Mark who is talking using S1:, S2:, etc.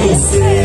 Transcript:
S1: Texas.